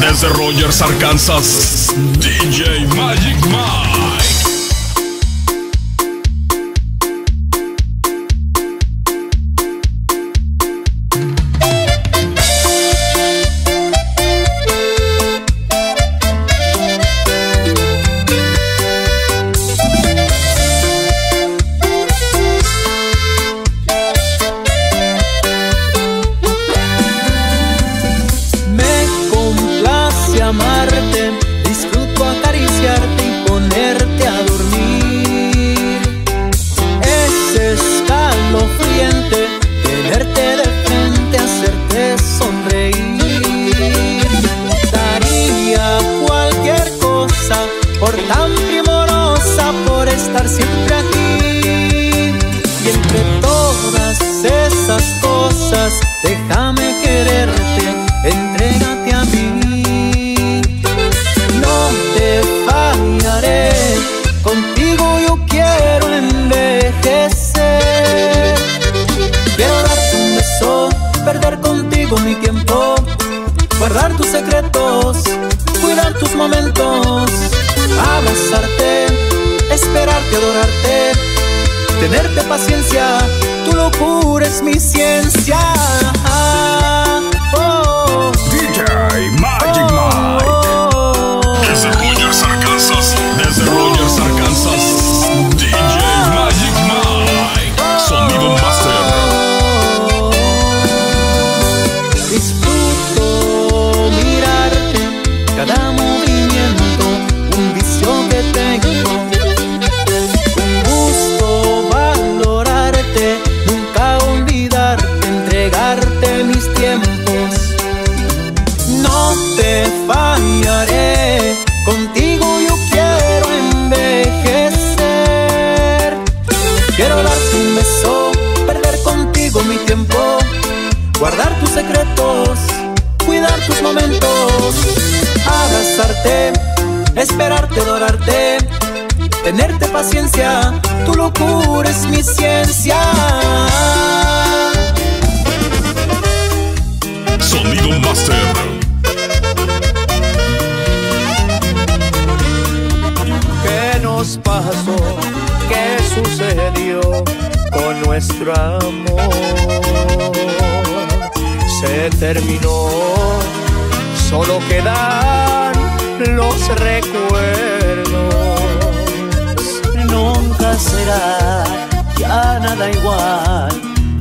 Desde Rogers, Arkansas, DJ cuidar tus momentos, abrazarte, esperarte, adorarte, tenerte paciencia, tu locura es mi ciencia. Sonido Master. ¿Qué nos pasó? ¿Qué sucedió con nuestro amor? Se terminó, solo quedan los recuerdos. Nunca será ya nada igual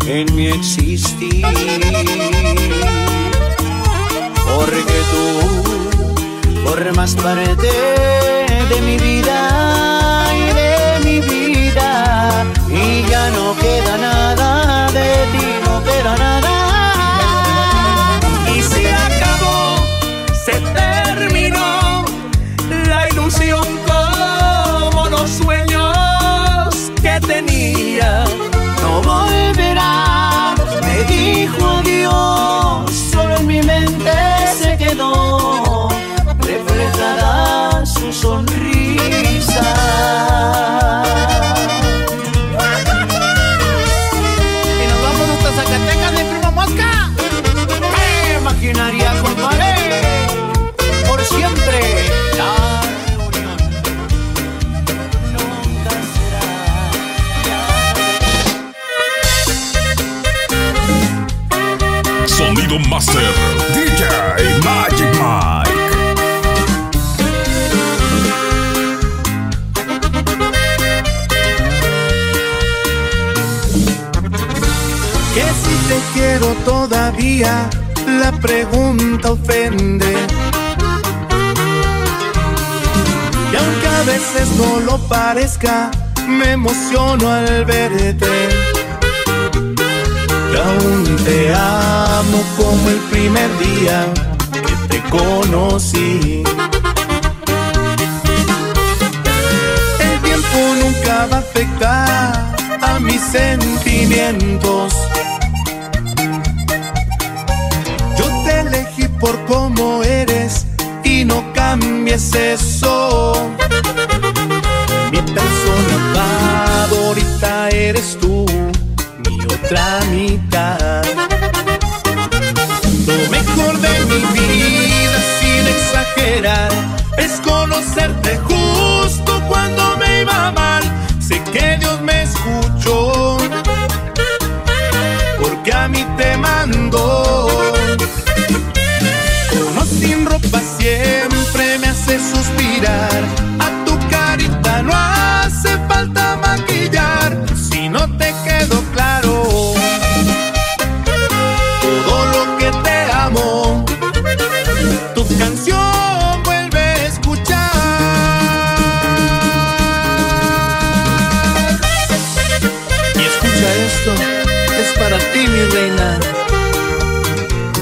en mi existir. Porque tú formas parte quiero todavía, la pregunta ofende. Y aunque a veces no lo parezca, me emociono al verte. Y aún te amo como el primer día que te conocí. El tiempo nunca va a afectar a mis sentimientos. por cómo eres y no cambies eso. Mi persona favorita eres tú, mi otra mitad. Lo mejor de mi vida, sin exagerar, es conocerte juntos esto, es para ti, mi reina.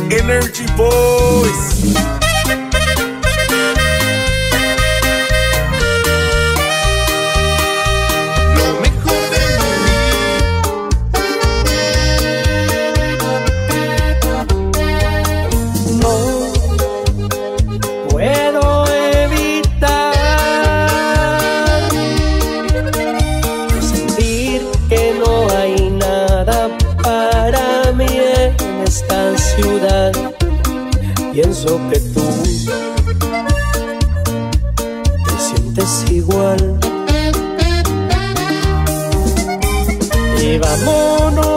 Energy Boys. Esta ciudad. Pienso que tú te sientes igual. Y vámonos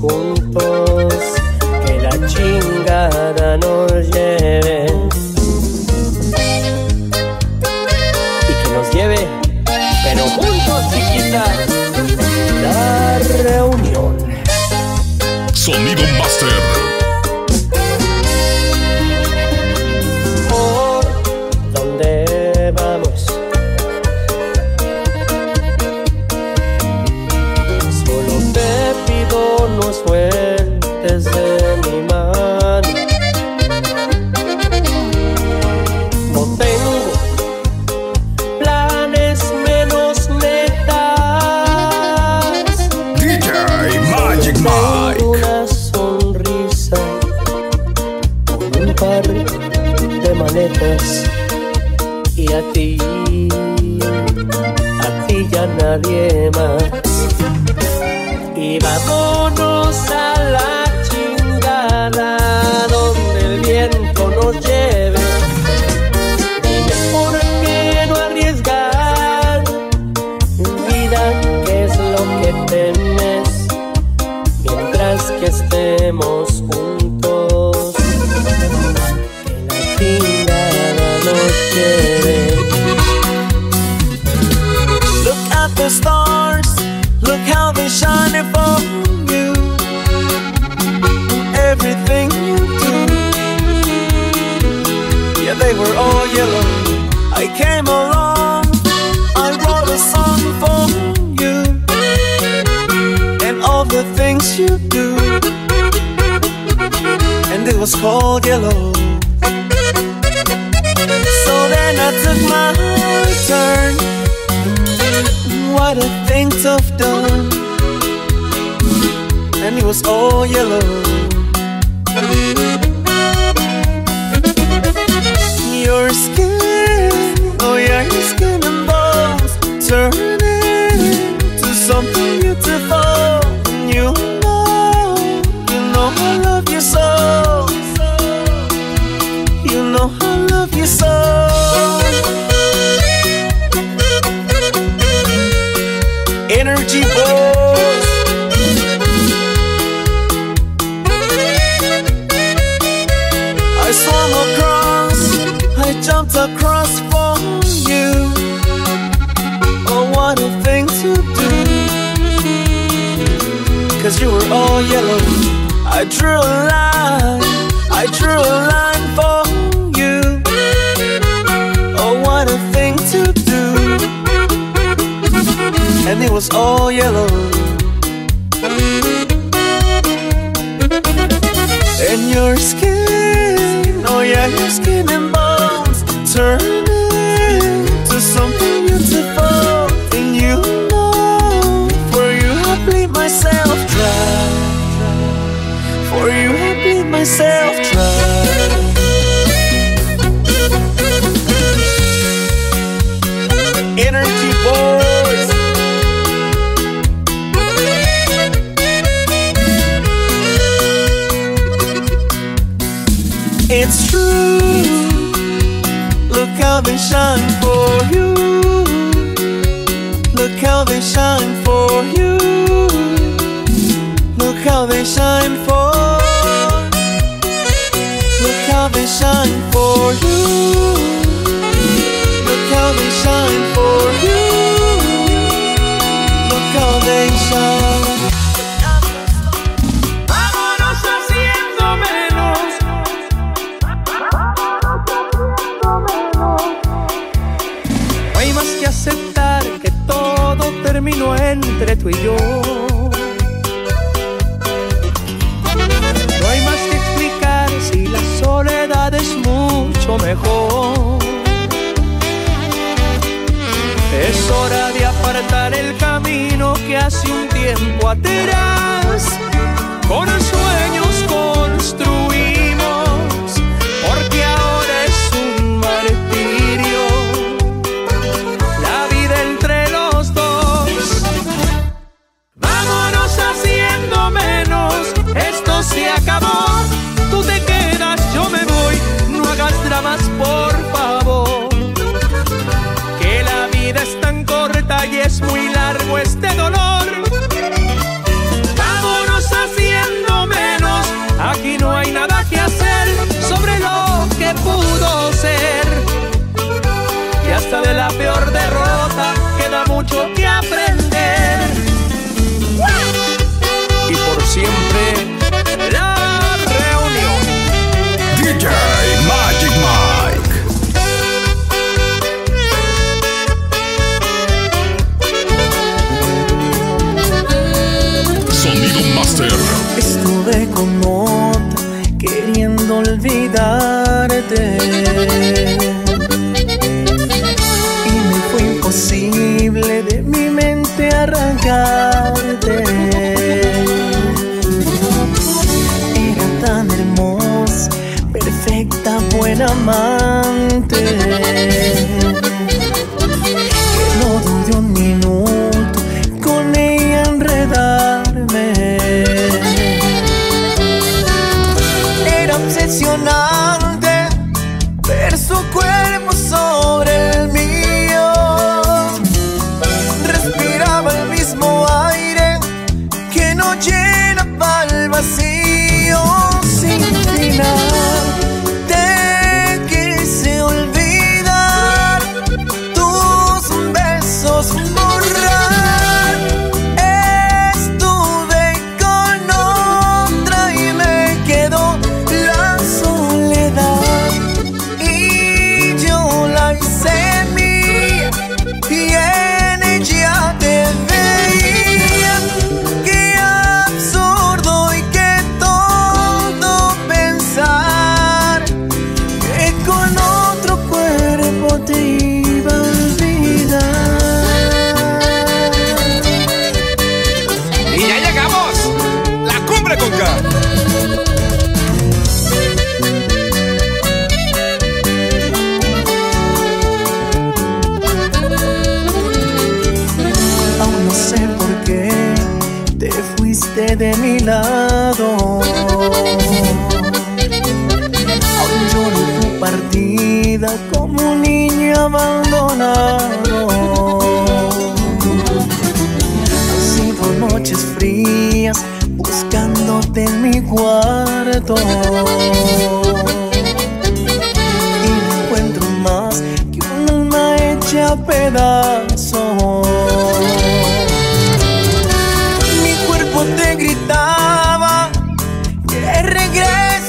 culpa. Sueltes de mi mano. No tengo planes menos metas. DJ Magic Tengo Mike. una sonrisa con un par de maletas y a ti, a ti ya nadie más. Y vámonos yellow. I came along, I wrote a song for you, and all the things you do, and it was called yellow. So then I took my turn what a thing to have done. And it was all yellow. jumped across for you. Oh, what a thing to do. Cause you were all yellow. I drew a line. I drew a line for you. Oh, what a thing to do. And it was all yellow. And your skin. Oh, yeah, your skin. for you. Look how they shine for you. Look how they shine for. Look how they shine aceptar que todo terminó entre tú y yo. No hay más que explicar si la soledad es mucho mejor. Es hora de apartar el camino que hace un tiempo atrás, con sueños construidos. verte. Era tan hermosa, perfecta, buena amante. llena para vacío.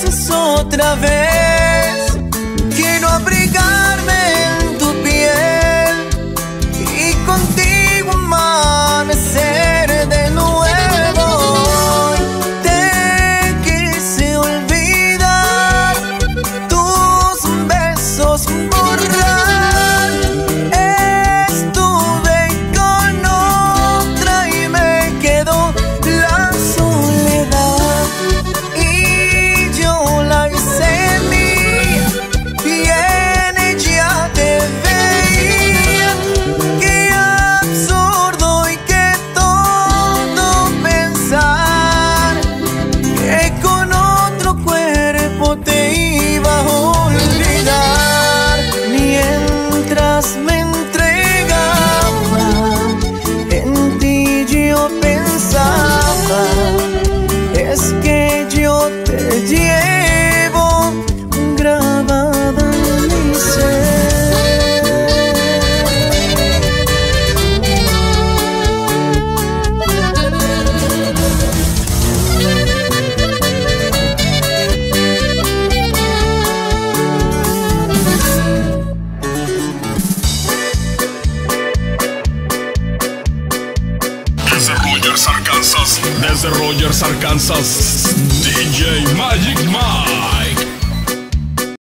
penso outra vez. Mike.